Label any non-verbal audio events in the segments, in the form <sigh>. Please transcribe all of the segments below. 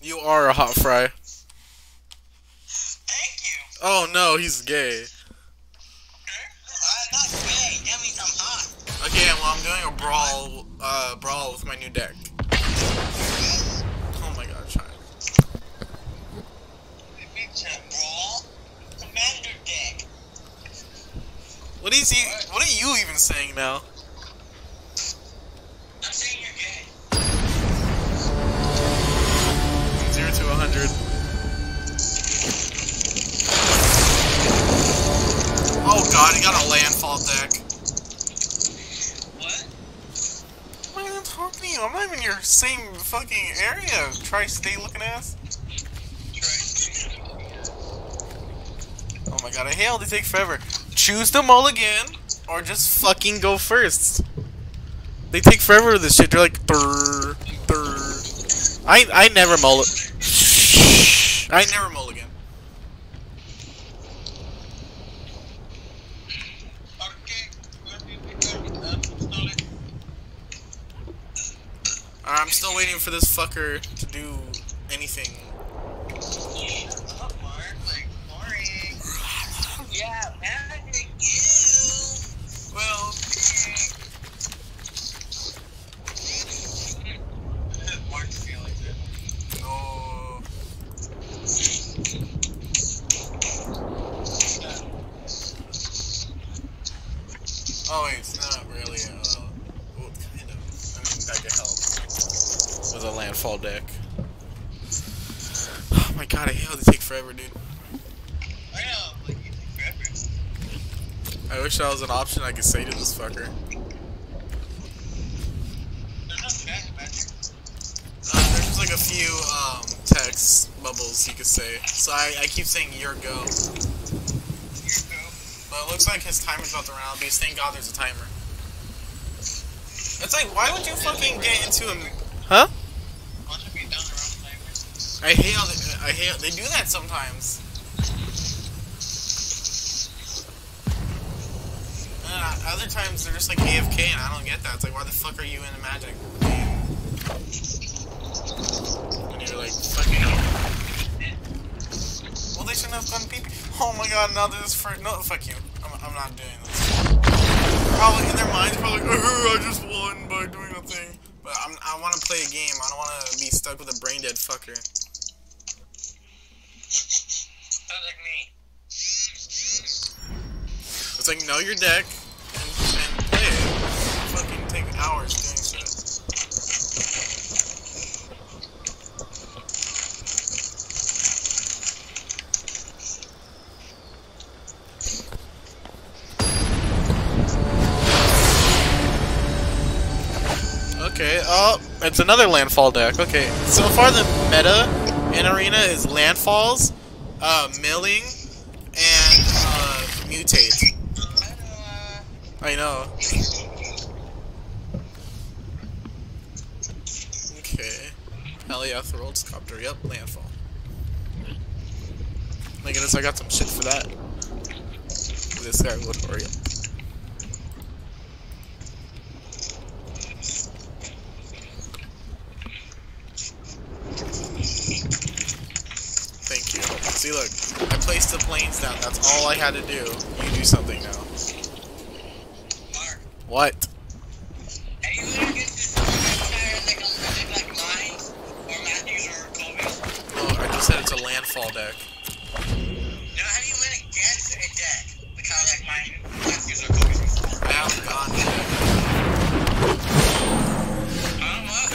You are a hot fry. Thank you. Oh no, he's gay. I'm not gay. That means I'm hot. Okay, well I'm doing a brawl, uh, brawl with my new deck. Oh my god, child. Brawl. Commander deck. What is he? What are you even saying now? 100. Oh god, he got a landfall deck. What? What am I talking to you? I'm not even your same fucking area, tri-state looking ass. Oh my god, I hate how they take forever. Choose the mulligan, or just fucking go first. They take forever with this shit. They're like, brr. I, I never mullet. I never mulligan. I'm still waiting for this fucker to do anything. Shut up, Mark. Like, boring. Yeah, magic you. Well, Mark's feelings it. no. Oh wait, it's not really. Uh, well, kind of. I mean, that could help with a landfall deck. Oh my god, I hate how they take forever, dude. I know, like, you take forever. I wish that was an option I could say to this fucker. There's no chat, magic. Uh, there's just like a few um, text bubbles you could say. So I, I keep saying your go. You go. But it looks like his timer's about to run out, because thank god there's a timer. It's like, why would you fucking get into a... Huh? Bunch of you down the wrong timers. I hate how they, I hate how they do that sometimes. Uh, other times they're just like AFK and I don't get that. It's like, why the fuck are you in a magic game? And you're like, fucking... Well, they shouldn't have done PP. Oh my god, now this is for... No, fuck you. I'm, I'm not doing this. Probably in their minds, probably like, "Uh, I just won by doing a thing. But I'm, I want to play a game. I don't want to be stuck with a brain dead fucker. Sounds like me. It's like know your deck hours doing shit. Okay, oh, it's another landfall deck. Okay, so far the meta in Arena is landfalls, uh, milling, and uh, mutate. I know. Okay. Heliathrold's copter. Yep, landfall. My goodness, I got some shit for that. This guy would hurry up. Thank you. See, look, I placed the planes down. That's all I had to do. You do something now. What? It's deck. No, have you went against a deck? Like how like mine, Matthews or Kobe's before? I haven't gone. Um, what,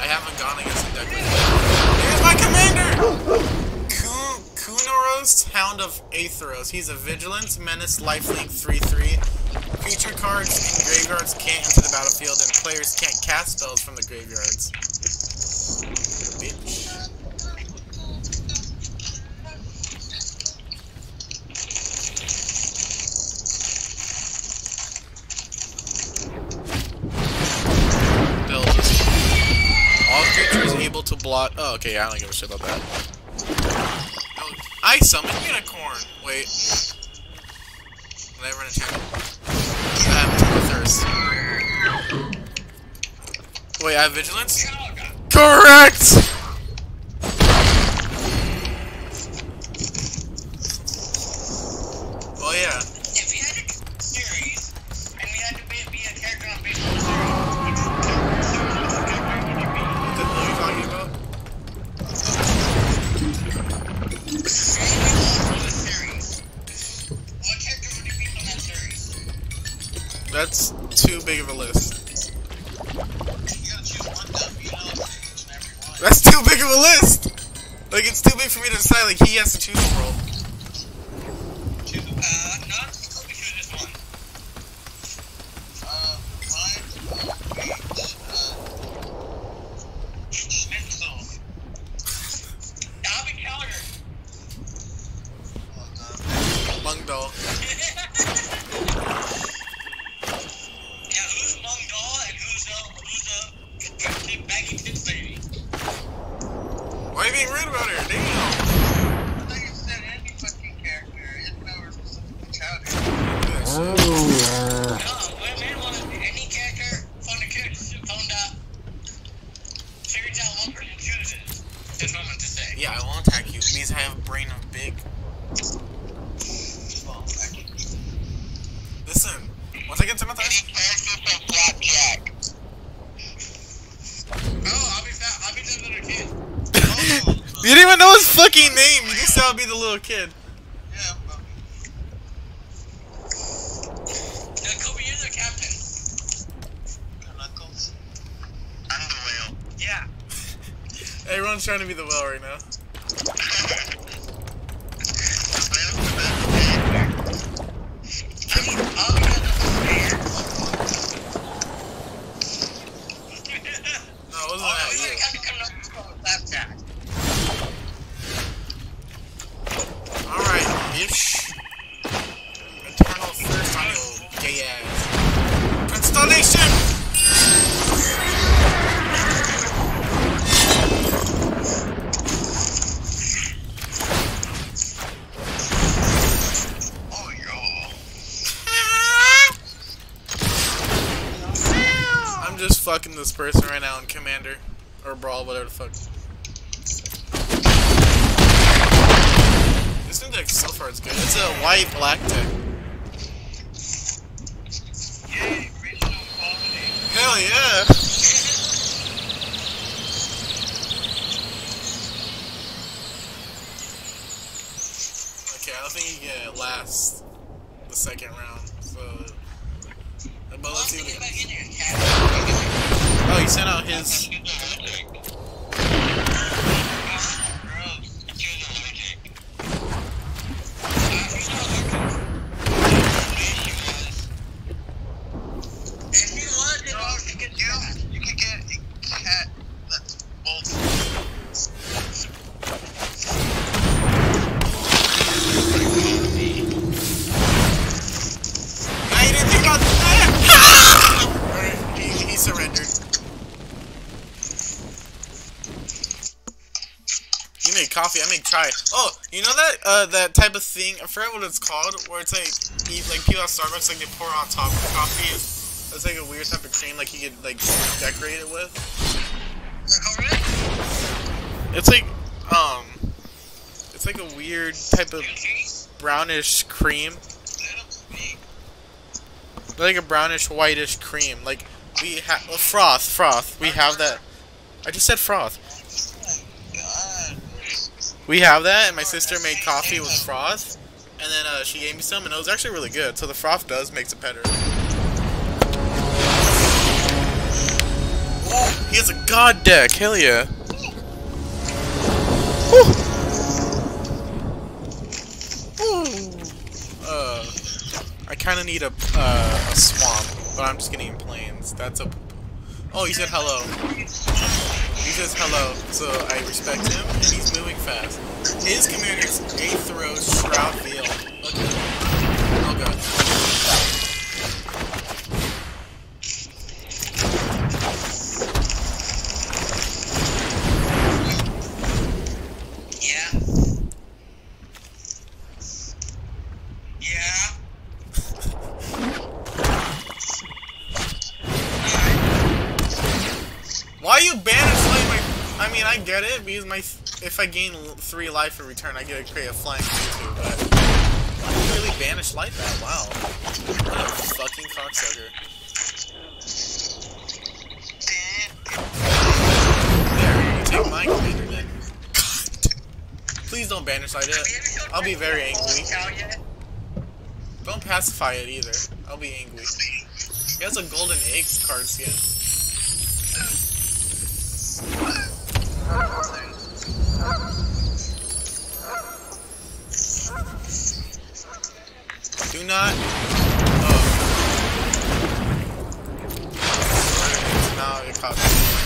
I haven't gone against a deck like that. Here's my commander! Kunoros, Hound of Athreos. He's a Vigilance, Menace, Lifelink 3-3. Creature cards in graveyards can't enter the battlefield, and players can't cast spells from the graveyards. Bitch. Bill, just all creatures block. Oh, okay, I don't give a shit about that. Oh, I summoned unicorn. Wait. Did I run check? I have thirst. Wait, I have vigilance? Correct! Little kid. yeah, but. No, Kobe, you're the captain. Knuckles. I'm the whale. Yeah. <laughs> Everyone's trying to be the whale right now. <laughs> Brawl, fuck. This new deck so far is good. It's a white black deck. Hell yeah! Okay, I don't think you get last the second round. So, but let's see. What we got. Oh, he sent out his. You could get a cat that's both. I didn't think about that. Alright, he, he surrendered. You chai. Oh, you know that uh that type of thing? I forget what it's called. Where it's like, you, like people at Starbucks like they pour on top of coffee. It's, it's like a weird type of cream, like you could like decorate it with. It's like um, it's like a weird type of brownish cream. like a brownish whitish cream. Like we have well, froth, froth. We have that. I just said froth. We have that, and my sister made coffee with froth, and then uh, she gave me some, and it was actually really good. So the froth does makes it better. Oh, he has a god deck. Hell yeah. Uh, I kind of need a uh, a swamp, but I'm just getting plains. That's a. Oh, he said hello. He says hello, so I respect him, and he's moving fast. His commander is Athreos Shroud Veil. Oh god. if I gain three life in return, I get to create a flying Mewtwo, but I can really banish life out. Wow. What a fucking cocksucker. There, you take my commander then. Please don't banish life. I'll be very angry. Don't pacify it either. I'll be angry. He has a golden egg card skin. Do not. Uh, now you're popping.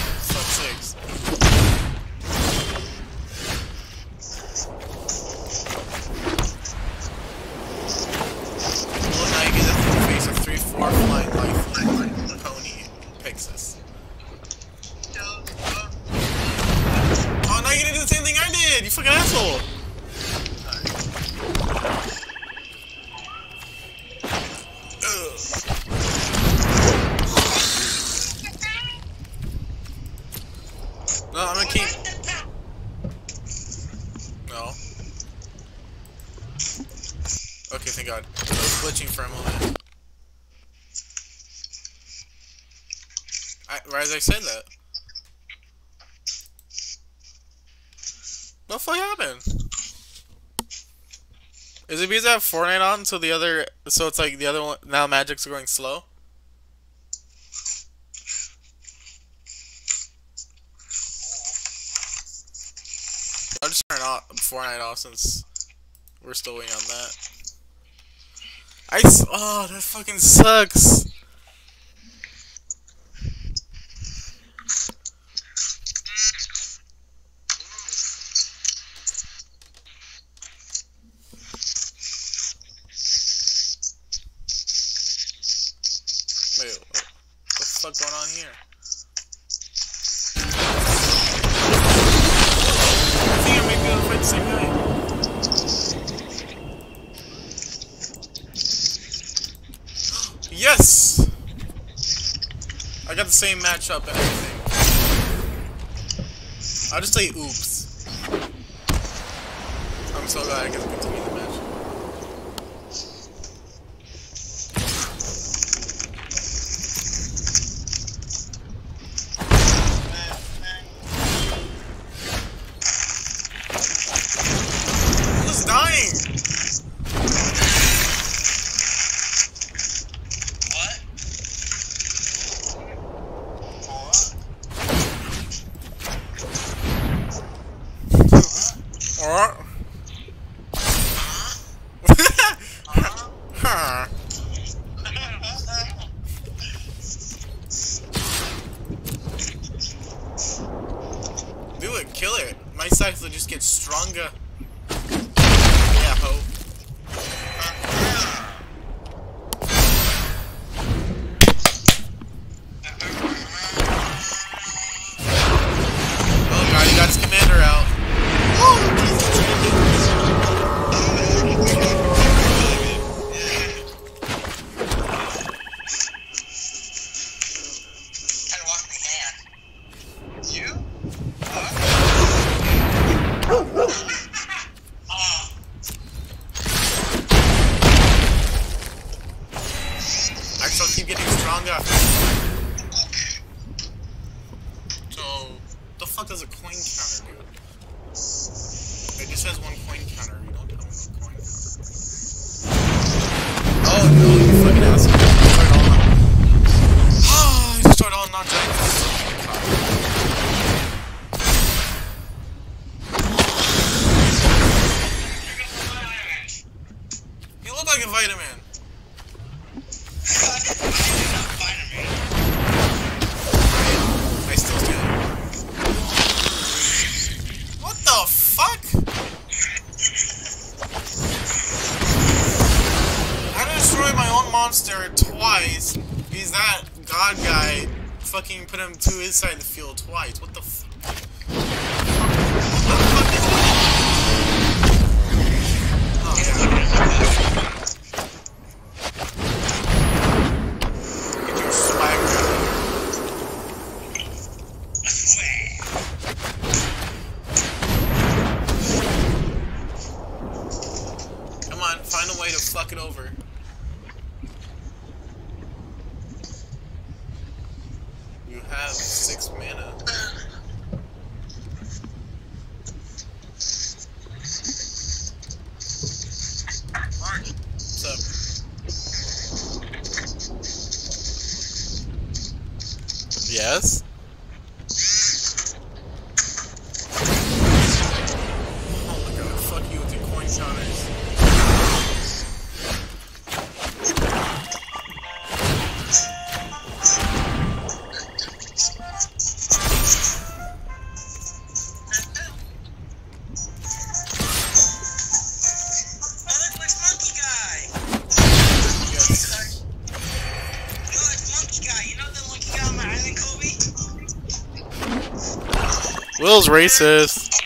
Okay, thank god. I was glitching for a moment. I, say that. What the fuck happened? Is it because I have Fortnite on, so the other, so it's like the other one, now Magic's going slow? I'll just turn off Fortnite off since we're still waiting on that. I. Oh, that fucking sucks. up. I'll just say oops. Will's racist.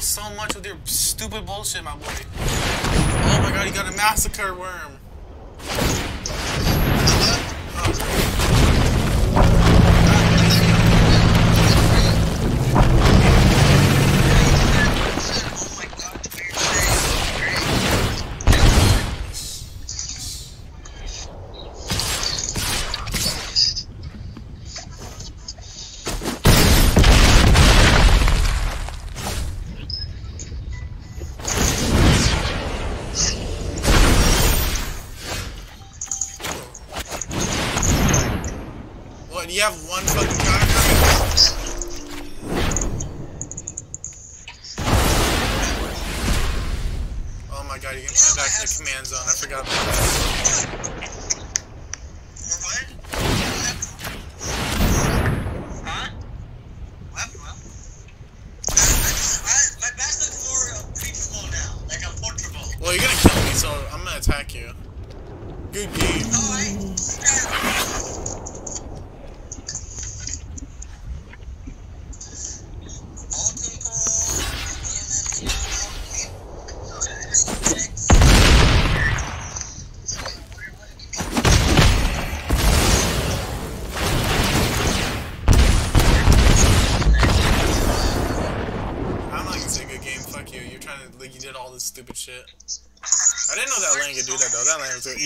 so much with your stupid bullshit, my boy. you have one fucking guy Oh my god, you can send back to the command zone. I forgot about that.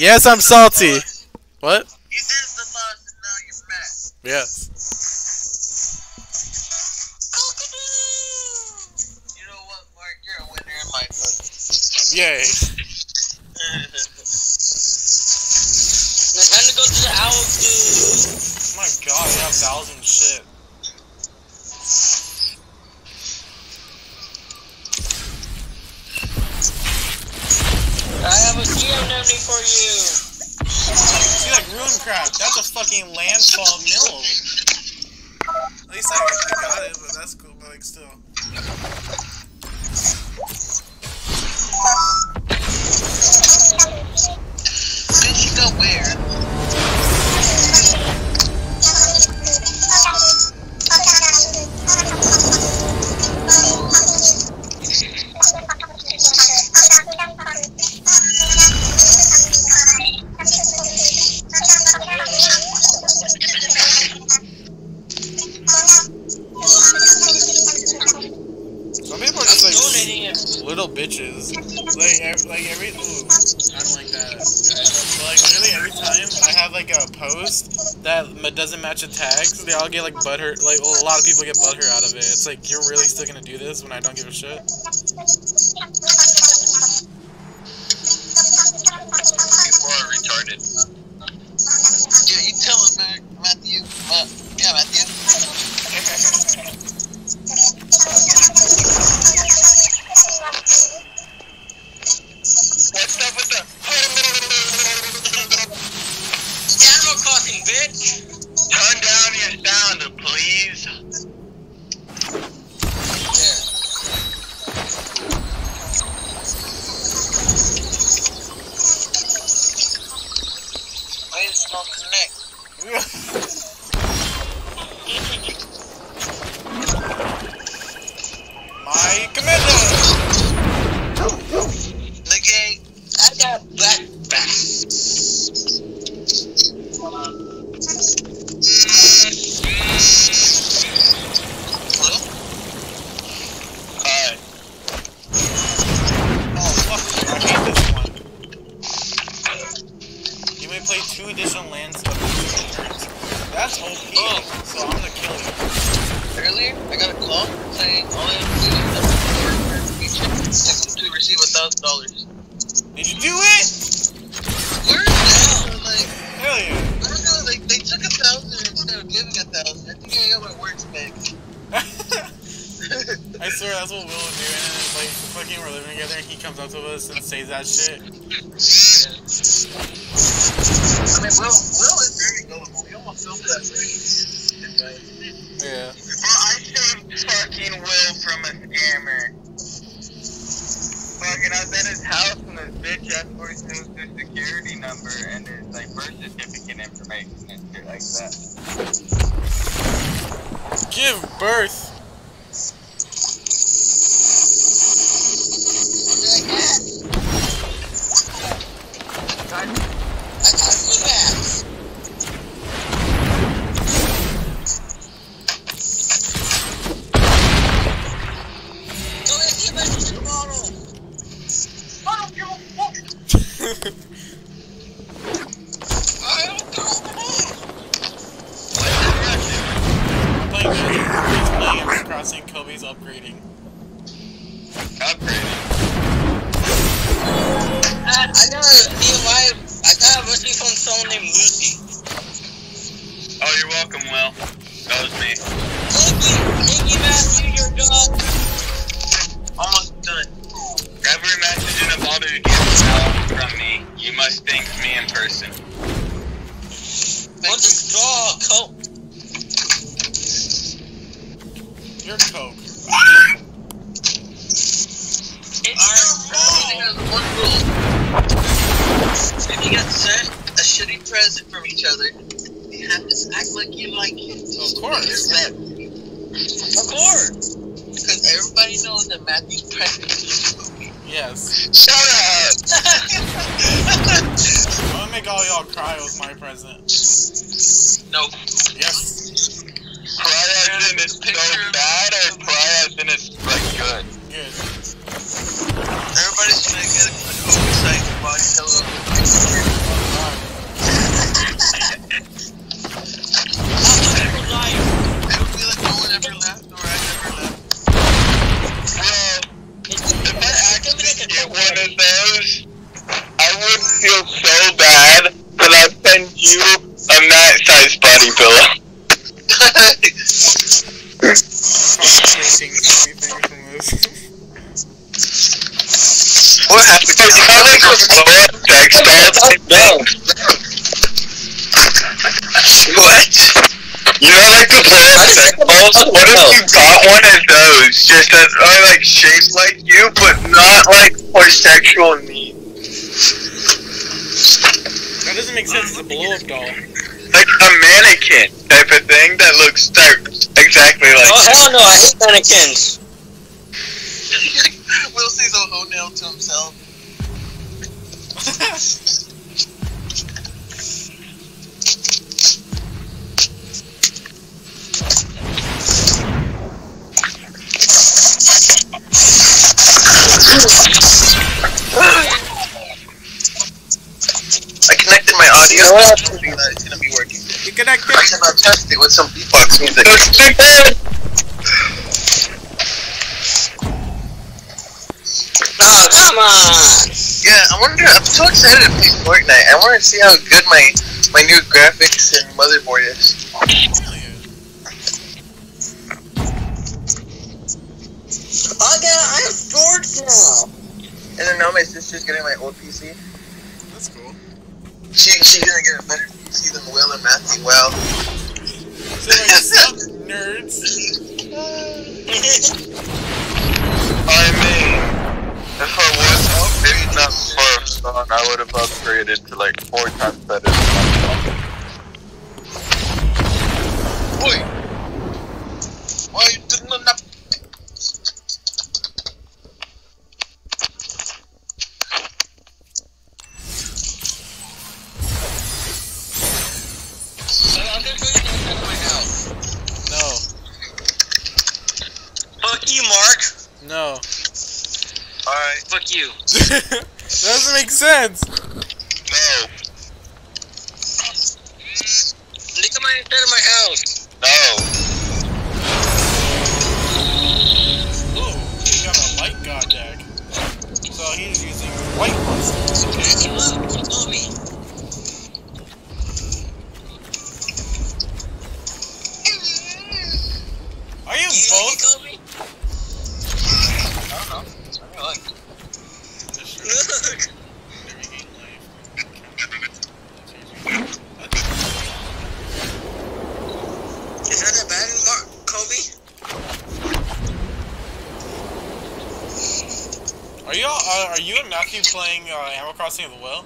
Yes, I'm salty. What? little bitches. Like, every, like every, ooh, I don't like that, guys. But, like, literally every time I have, like, a post that doesn't match a tag, they all get, like, butthurt, like, well, a lot of people get butthurt out of it. It's like, you're really still gonna do this when I don't give a shit? People are retarded. Give birth. Of those, just that are like shaped like you, but not like for sexual needs? That doesn't make sense. It's a blow up doll. Like a mannequin type of thing that looks type, exactly like. Oh hell no! I hate mannequins. <laughs> Will sees a hoe nail to himself. <laughs> I connected my audio. You know what? that it's gonna be working. You connected. I cannot test it with some beatbox music. Oh come on! Yeah, I wonder. I'm so excited to play Fortnite. I want to see how good my my new graphics and motherboard is. I got. I have storage now. And then now my sister's getting my old PC. That's cool. She she's gonna get a better PC than Will and Matthew. Well. So like, <laughs> sup, nerds. I mean, if I was upgrading that for a son, I would have upgraded to like four times better than my son. Wait. Why you didn't No. Alright, Fuck you. <laughs> that doesn't make sense. no, Look at my inside of my house. no. Ooh, he got a light god deck. So he's using white ones. Look, he told me. Are you You both? keep playing uh, Animal Crossing as well?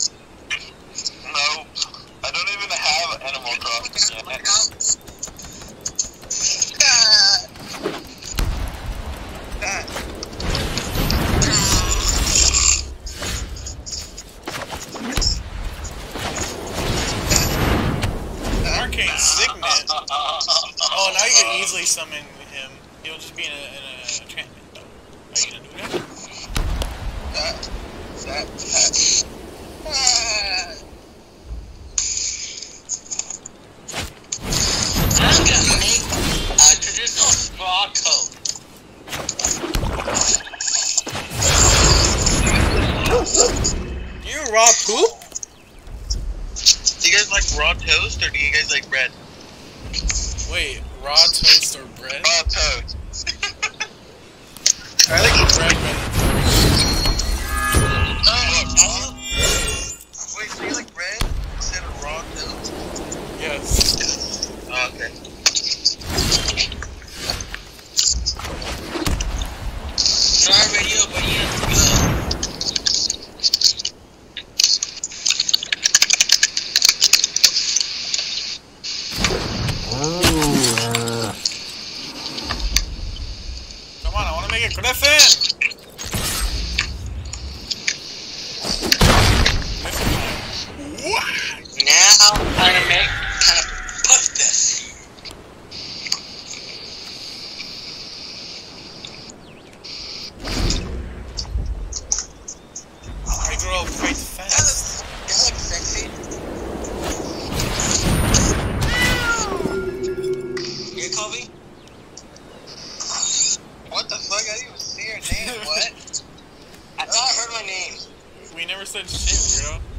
never said shit, weirdo.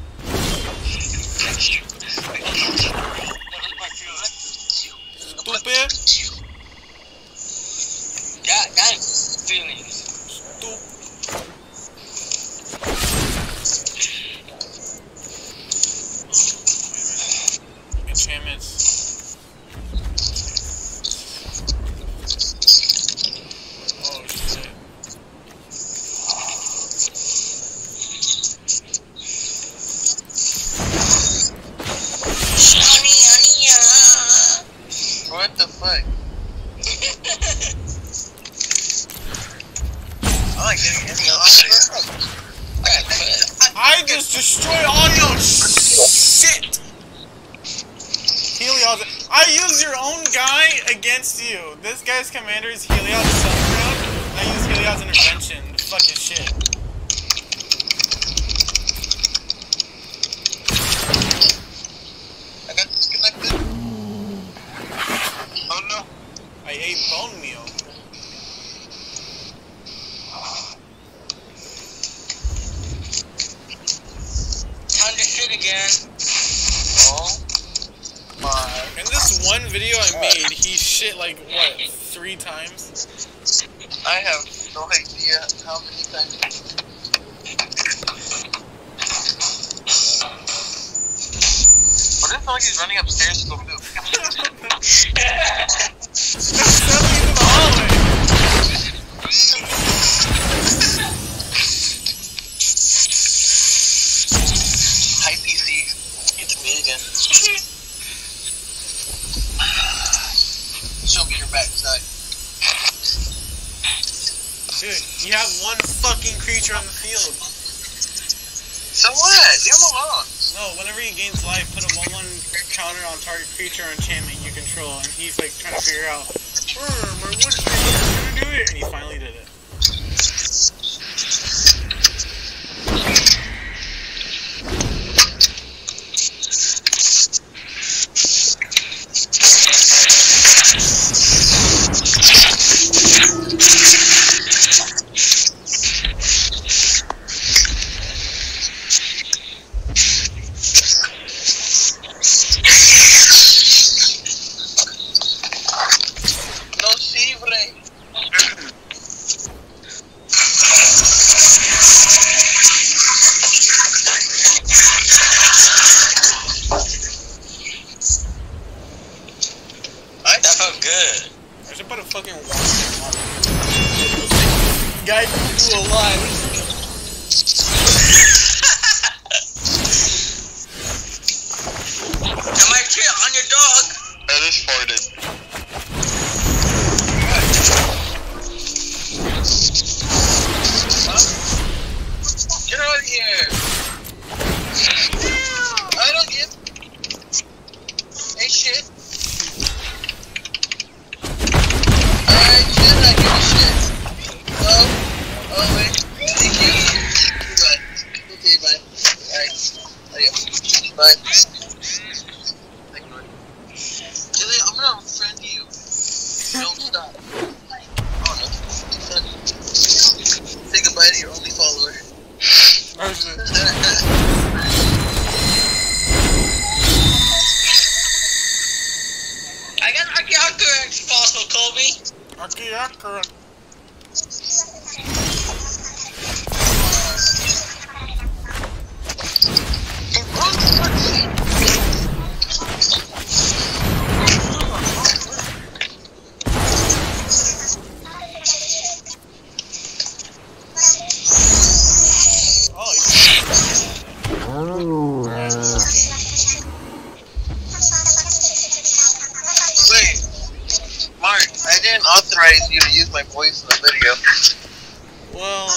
Well...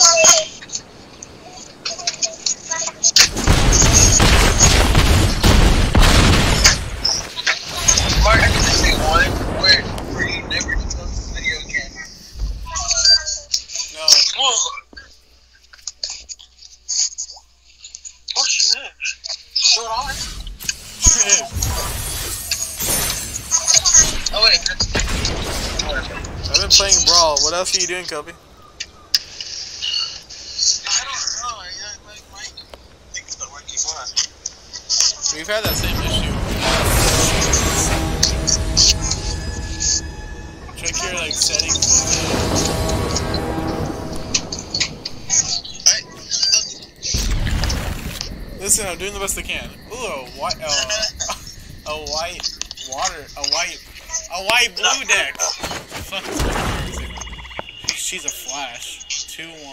else are you doing, Kobe? We've had that same issue. Check your like settings. Listen, I'm doing the best I can. Ooh, a white, uh, <laughs> a white water, a white, a white blue deck. <laughs> She's a flash. Two one.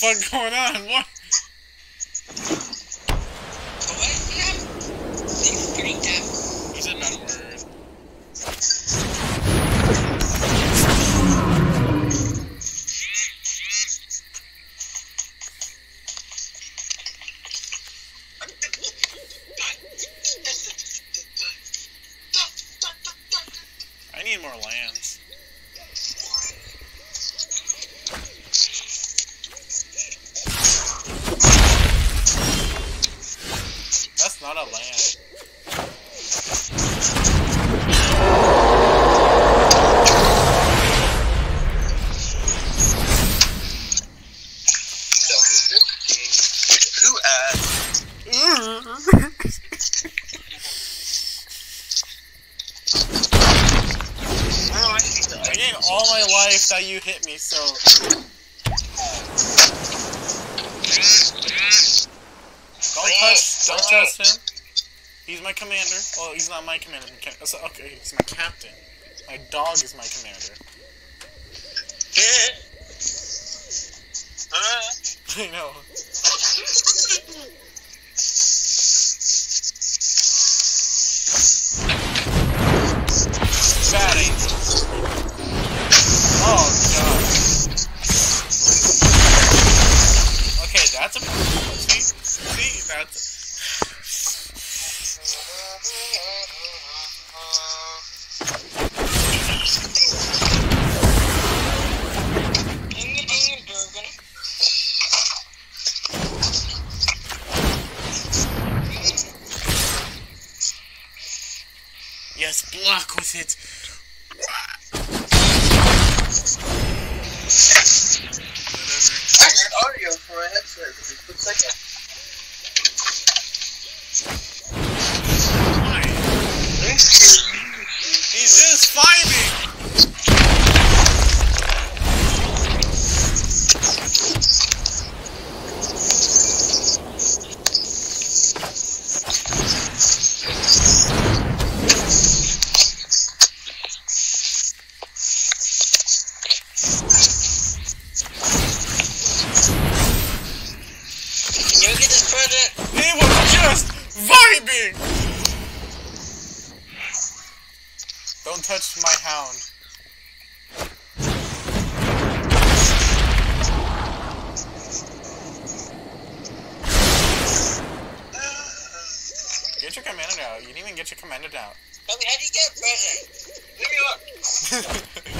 fuck going on? <laughs> What? He's my captain. My dog is my You get this present? Just vibing! Don't touch my hound. Get your commander out. You didn't even get your commander out. But how do you get present? New York!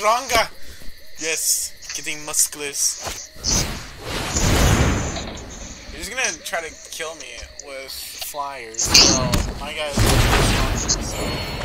stronger. Yes, getting musculars. He's gonna try to kill me with flyers. So my guy's so.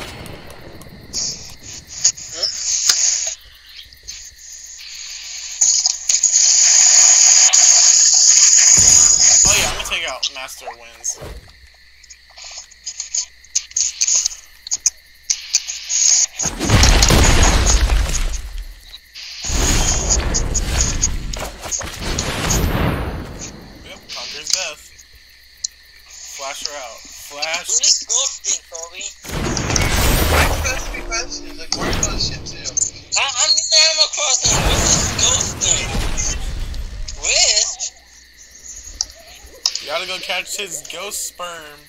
catch his ghost sperm.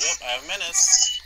Yep, I have menace.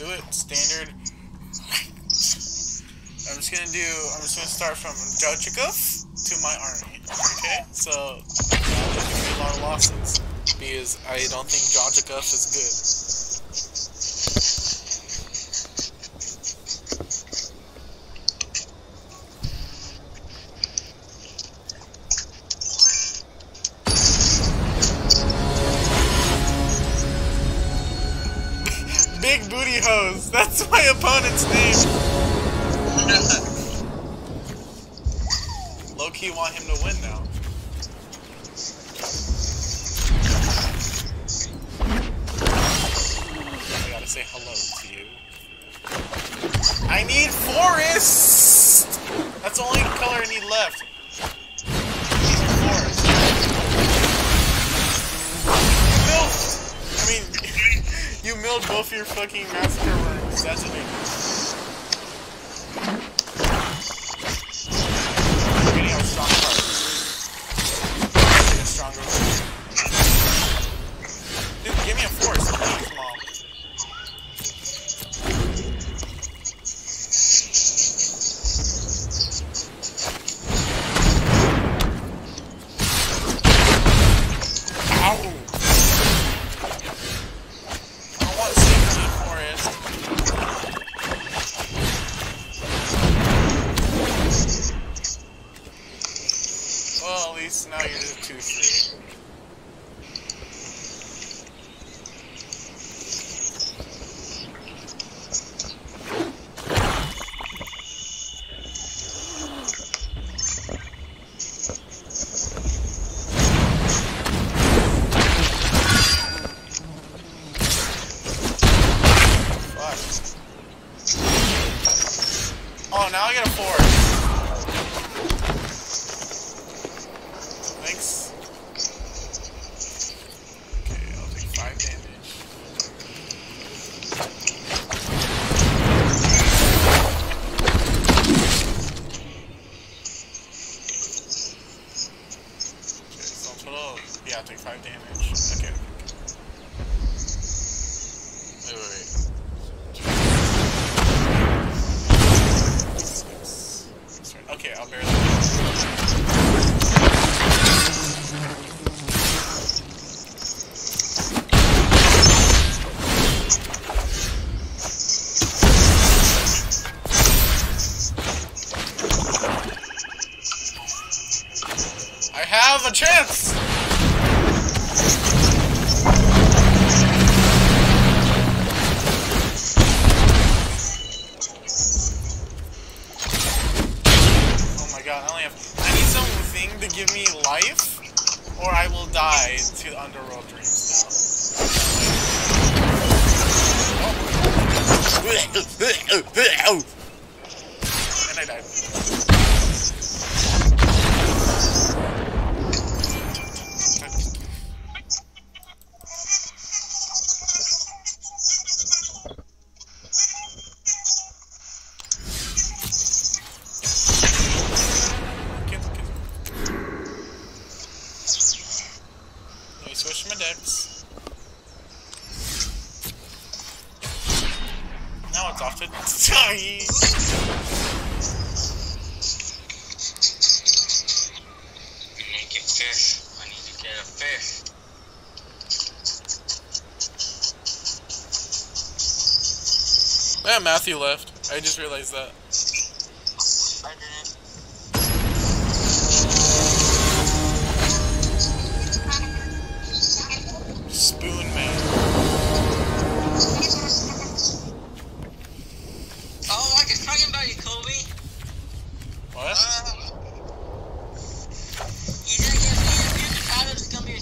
do it standard. I'm just gonna do. I'm just gonna start from Jochikov to my army. Okay, so I'm gonna a lot of losses because I don't think Jochikov is good. opponent's <laughs> name. Thanks.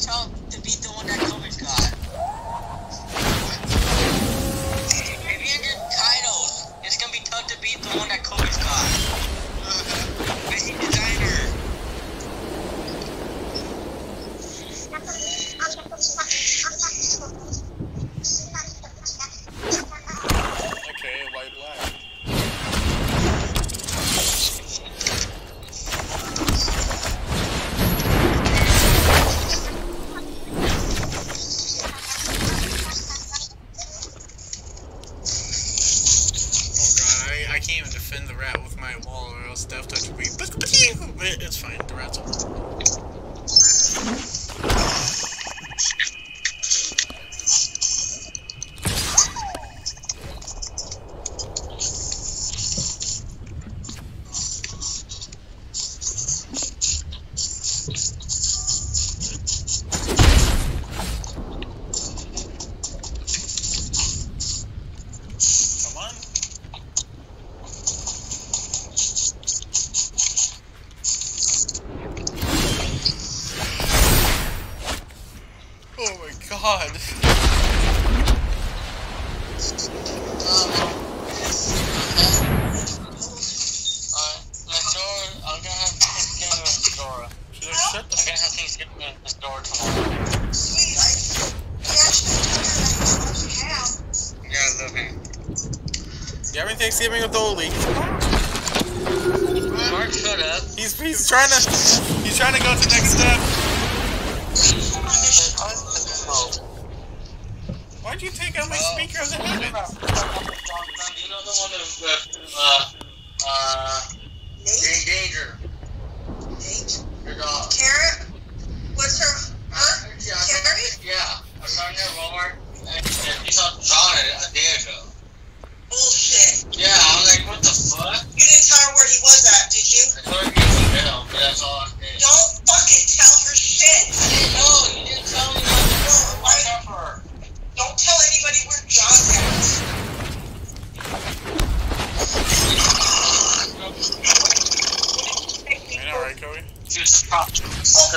tell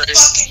crazy.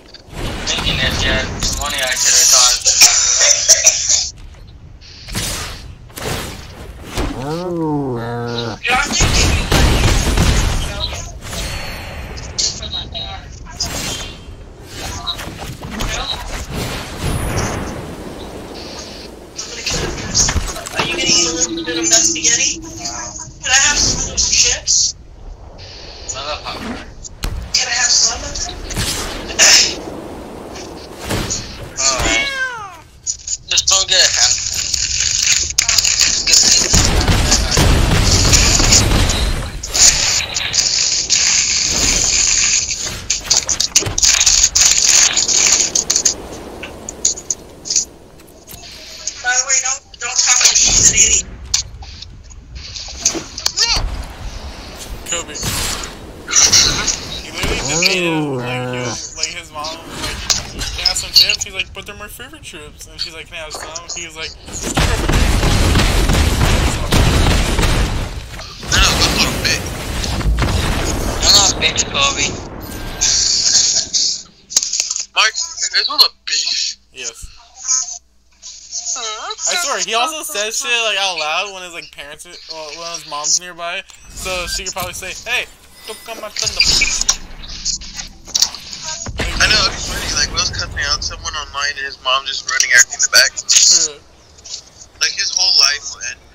taking it yet. Money I should have got. Ooh. Dude, I'm Are you gonna eat a little bit of that spaghetti? Can I have some of those chips? Can I have some of them? Oh. troops, and she's like, now some. He was like, no, I'm a bitch. I'm not a bitch, Kobe. Mike, this was a bitch? Yes. I swear, he also says shit like out loud when his like parents, well, when his mom's nearby, so she could probably say, "Hey, don't come my son thunder." out someone online and his mom just running after in the back. Hmm. like his whole life and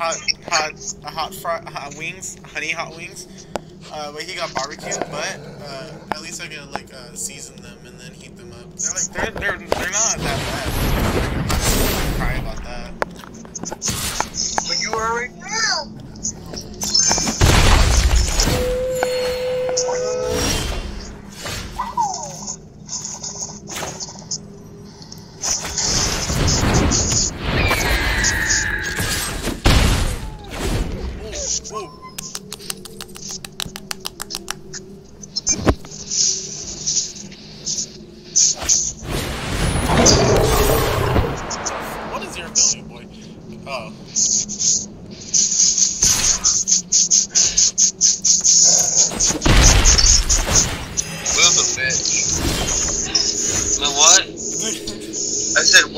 hot, hot, hot, fr- hot wings, honey hot wings. Uh, but he got barbecue.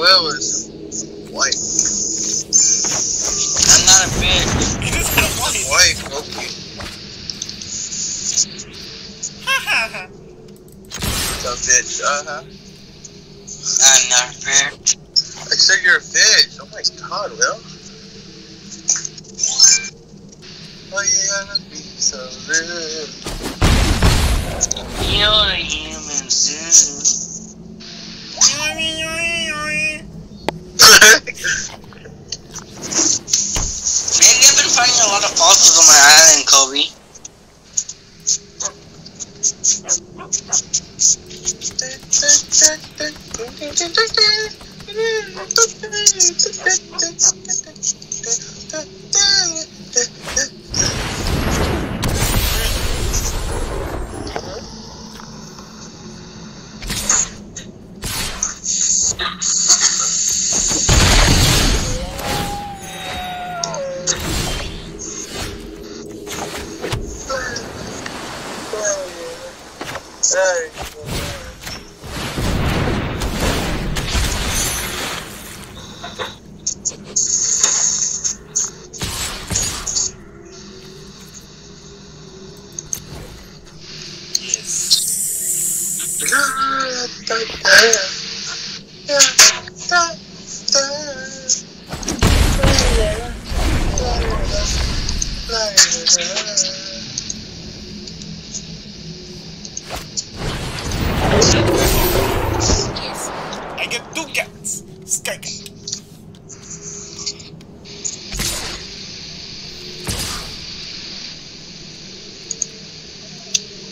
well as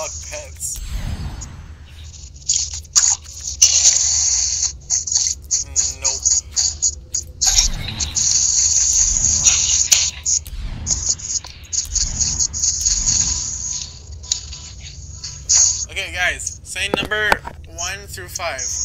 fuck pets. Mm, nope. Okay, guys, say number one through five.